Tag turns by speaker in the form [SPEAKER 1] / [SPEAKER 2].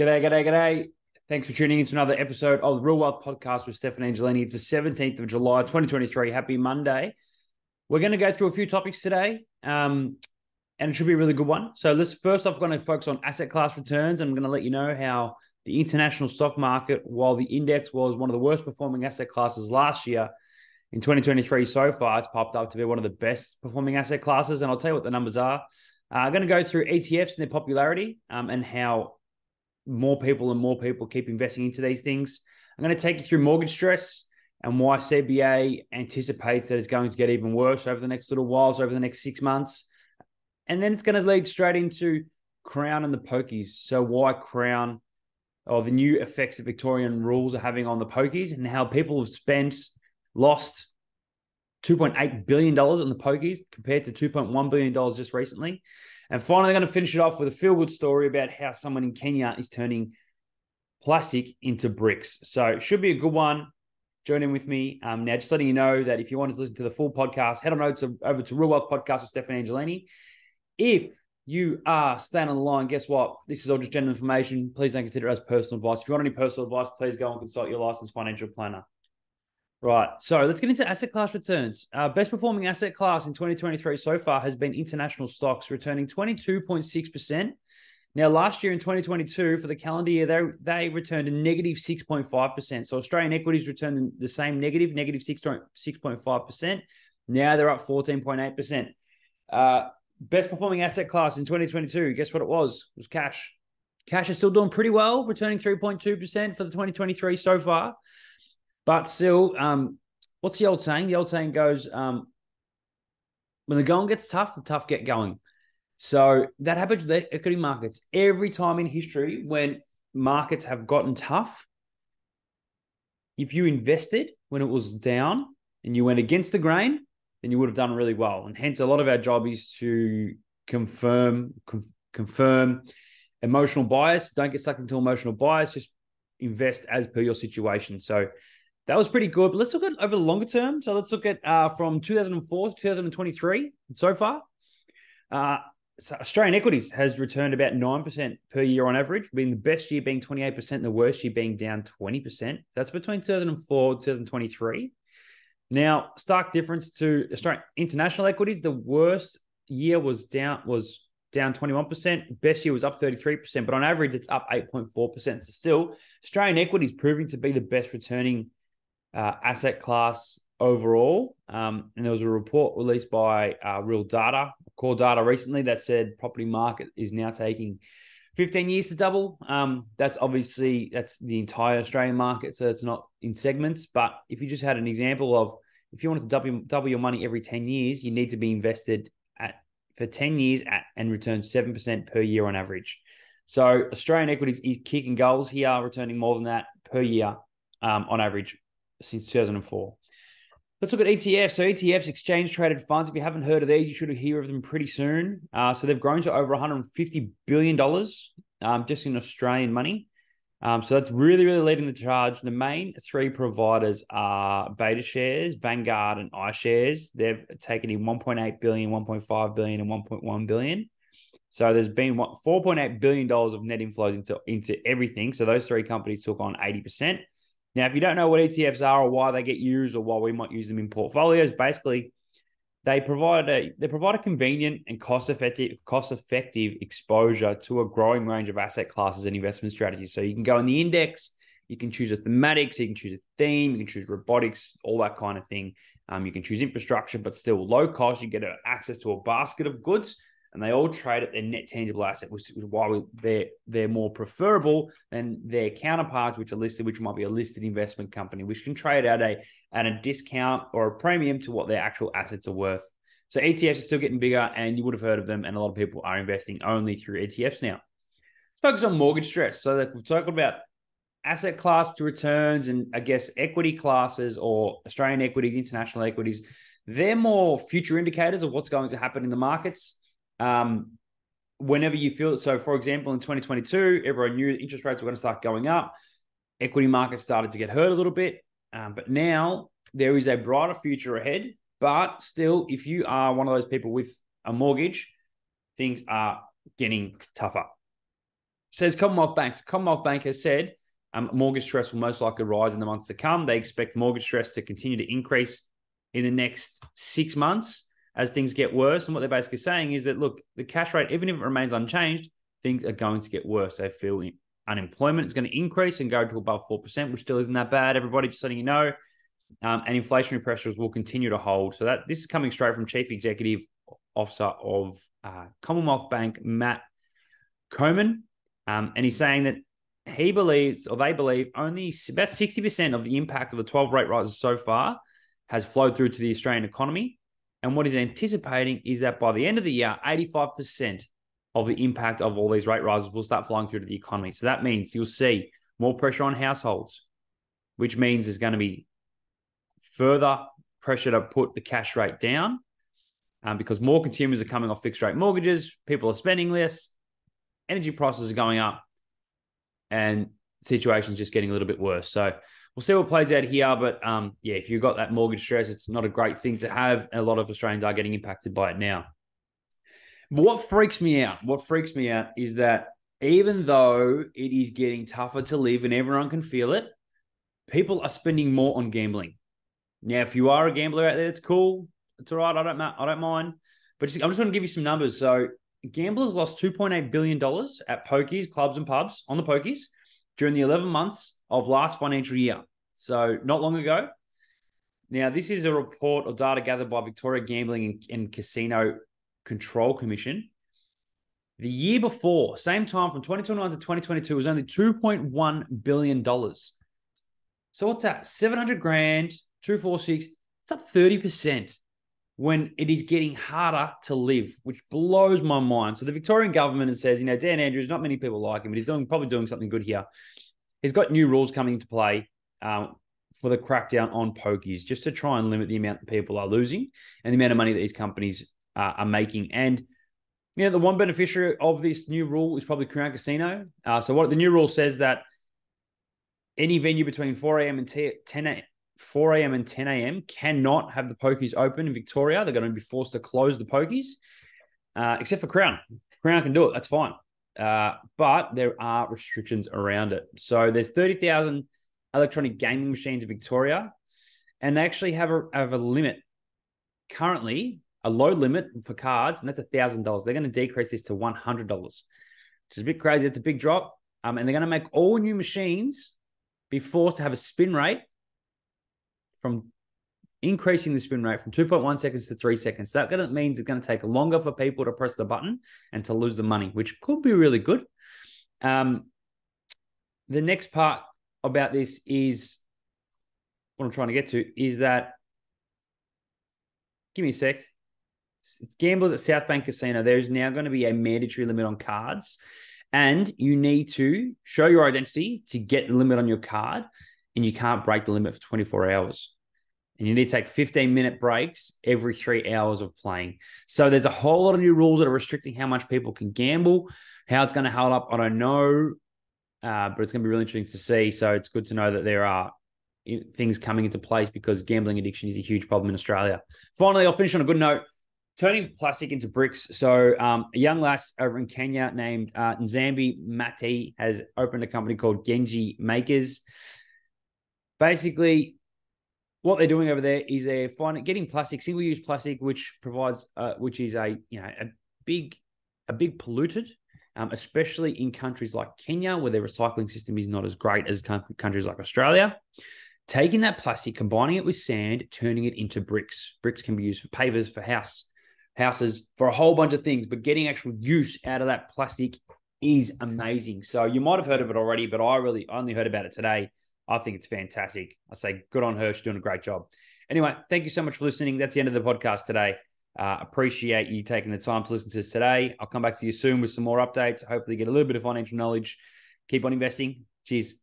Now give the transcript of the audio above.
[SPEAKER 1] G'day, g'day, g'day. Thanks for tuning in to another episode of the Real Wealth Podcast with Stefan Angelini. It's the 17th of July, 2023. Happy Monday. We're going to go through a few topics today, um, and it should be a really good one. So, let's first off, going to focus on asset class returns. And I'm going to let you know how the international stock market, while the index was one of the worst performing asset classes last year, in 2023 so far, it's popped up to be one of the best performing asset classes. And I'll tell you what the numbers are. Uh, I'm going to go through ETFs and their popularity um, and how more people and more people keep investing into these things. I'm going to take you through mortgage stress and why CBA anticipates that it's going to get even worse over the next little while, so over the next six months. And then it's going to lead straight into Crown and the Pokies. So, why Crown or the new effects that Victorian rules are having on the Pokies and how people have spent, lost $2.8 billion on the Pokies compared to $2.1 billion just recently. And finally, I'm going to finish it off with a feel good story about how someone in Kenya is turning plastic into bricks. So it should be a good one. Join in with me. Um, now, just letting you know that if you want to listen to the full podcast, head on over to, over to Real Wealth Podcast with Stefan Angelini. If you are staying on the line, guess what? This is all just general information. Please don't consider it as personal advice. If you want any personal advice, please go and consult your licensed financial planner. Right. So let's get into asset class returns. Uh, best performing asset class in 2023 so far has been international stocks, returning 22.6%. Now, last year in 2022, for the calendar year, they, they returned a negative 6.5%. So Australian equities returned the same negative, negative 6.5%. Now they're up 14.8%. Uh, best performing asset class in 2022, guess what it was? It was cash. Cash is still doing pretty well, returning 3.2% for the 2023 so far. But still, um, what's the old saying? The old saying goes, um, when the going gets tough, the tough get going. So that happens with equity markets. Every time in history when markets have gotten tough, if you invested when it was down and you went against the grain, then you would have done really well. And hence, a lot of our job is to confirm, com- confirm emotional bias. Don't get stuck into emotional bias. Just invest as per your situation. So that was pretty good. But let's look at over the longer term. So let's look at uh, from 2004 to 2023 so far. Uh, so Australian equities has returned about 9% per year on average, being the best year being 28% and the worst year being down 20%. That's between 2004 2023. Now, stark difference to Australian international equities. The worst year was down was down 21%. Best year was up 33%, but on average, it's up 8.4%. So still, Australian equities proving to be the best returning uh, asset class overall. Um, and there was a report released by uh, Real Data, Core Data recently that said property market is now taking 15 years to double. Um, that's obviously that's the entire Australian market, so it's not in segments. But if you just had an example of if you wanted to double, double your money every 10 years, you need to be invested at for 10 years at, and return 7% per year on average. So Australian equities is kicking goals here, returning more than that per year um, on average since 2004. Let's look at ETFs. So ETFs, exchange traded funds. If you haven't heard of these, you should hear of them pretty soon. Uh, so they've grown to over 150 billion dollars um, just in Australian money. Um, so that's really, really leading the charge. The main three providers are BetaShares, Vanguard, and iShares. They've taken in 1.8 billion, 1.5 billion, and 1.1 billion. So there's been 4.8 billion dollars of net inflows into into everything. So those three companies took on 80 percent. Now, if you don't know what ETFs are or why they get used or why we might use them in portfolios, basically they provide a they provide a convenient and cost effective cost effective exposure to a growing range of asset classes and investment strategies. So you can go in the index, you can choose a thematic, so you can choose a theme, you can choose robotics, all that kind of thing. Um, you can choose infrastructure, but still low cost. You get access to a basket of goods and they all trade at their net tangible asset, which is why they're they're more preferable than their counterparts, which are listed, which might be a listed investment company, which can trade at a at a discount or a premium to what their actual assets are worth. So ETFs are still getting bigger, and you would have heard of them, and a lot of people are investing only through ETFs now. Let's focus on mortgage stress. So that we've talked about asset class to returns, and I guess equity classes or Australian equities, international equities. They're more future indicators of what's going to happen in the markets um, whenever you feel so for example in 2022 everyone knew interest rates were going to start going up. Equity markets started to get hurt a little bit. Um, but now there is a brighter future ahead. But still if you are one of those people with a mortgage things are getting tougher. Says Commonwealth Banks. Commonwealth Bank has said um, mortgage stress will most likely rise in the months to come. They expect mortgage stress to continue to increase in the next six months as things get worse. And what they're basically saying is that look, the cash rate, even if it remains unchanged, things are going to get worse. They feel unemployment is going to increase and go to above 4%, which still isn't that bad. Everybody just letting you know. Um, and inflationary pressures will continue to hold. So that this is coming straight from Chief Executive Officer of uh, Commonwealth Bank, Matt Comyn. Um, and he's saying that he believes, or they believe, only about 60% of the impact of the 12 rate rises so far has flowed through to the Australian economy. And what he's anticipating is that by the end of the year, 85% of the impact of all these rate rises will start flowing through to the economy. So that means you'll see more pressure on households, which means there's going to be further pressure to put the cash rate down um, because more consumers are coming off fixed rate mortgages, people are spending less, energy prices are going up, and situation's just getting a little bit worse. So we'll see what plays out here. But um, yeah, if you've got that mortgage stress, it's not a great thing to have. And a lot of Australians are getting impacted by it now. But what freaks me out, what freaks me out is that even though it is getting tougher to live and everyone can feel it, people are spending more on gambling. Now, if you are a gambler out there, it's cool. It's all right. I don't, I don't mind. But just, I'm just going to give you some numbers. So, gamblers lost $2.8 billion at pokies, clubs, and pubs on the pokies during the 11 months of last financial year. So, not long ago. Now, this is a report or data gathered by Victoria Gambling and Casino Control Commission. The year before, same time from 2021 to 2022, was only $2.1 billion. So, what's that? 700 grand, 246. It's up 30% when it is getting harder to live, which blows my mind. So the Victorian government says, you know, Dan Andrews, not many people like him, but he's doing probably doing something good here. He's got new rules coming into play um, for the crackdown on pokies, just to try and limit the amount that people are losing and the amount of money that these companies uh, are making. And you know, the one beneficiary of this new rule is probably Crown Casino. Uh, so what the new rule says that any venue between 4 a.m. and 10 a.m. 4 a.m. and 10 a.m. cannot have the pokies open in Victoria. They're going to be forced to close the pokies, uh, except for Crown. Crown can do it. That's fine. Uh, but there are restrictions around it. So there's 30,000 electronic gaming machines in Victoria, and they actually have a, have a limit currently, a low limit for cards, and that's $1,000. They're going to decrease this to $100, which is a bit crazy. It's a big drop. Um, and they're going to make all new machines be forced to have a spin rate from increasing the spin rate from 2.1 seconds to three seconds. That means it's going to take longer for people to press the button and to lose the money, which could be really good. Um, the next part about this is what I'm trying to get to is that give me a sec. It's gamblers at South Bank Casino. There's now going to be a mandatory limit on cards, and you need to show your identity to get the limit on your card and you can't break the limit for 24 hours. And you need to take 15 minute breaks every three hours of playing. So there's a whole lot of new rules that are restricting how much people can gamble. How it's going to hold up, I don't know, uh, but it's going to be really interesting to see. So it's good to know that there are things coming into place because gambling addiction is a huge problem in Australia. Finally, I'll finish on a good note. Turning plastic into bricks. So, um, a young lass over in Kenya named uh, Nzambi Matee has opened a company called Gjenge Makers basically what they're doing over there is they're finding getting plastic, single use plastic, which provides, uh, which is a you know a big a big pollutant, um, especially in countries like Kenya where their recycling system is not as great as countries like Australia. Taking that plastic, combining it with sand, turning it into bricks. Bricks can be used for pavers, for house houses, for a whole bunch of things. But getting actual use out of that plastic is amazing. So you might have heard of it already, but I really only heard about it today I think it's fantastic. I say good on her. She's doing a great job. Anyway, thank you so much for listening. That's the end of the podcast today. Uh, appreciate you taking the time to listen to us today. I'll come back to you soon with some more updates. Hopefully, get a little bit of financial knowledge. Keep on investing. Cheers.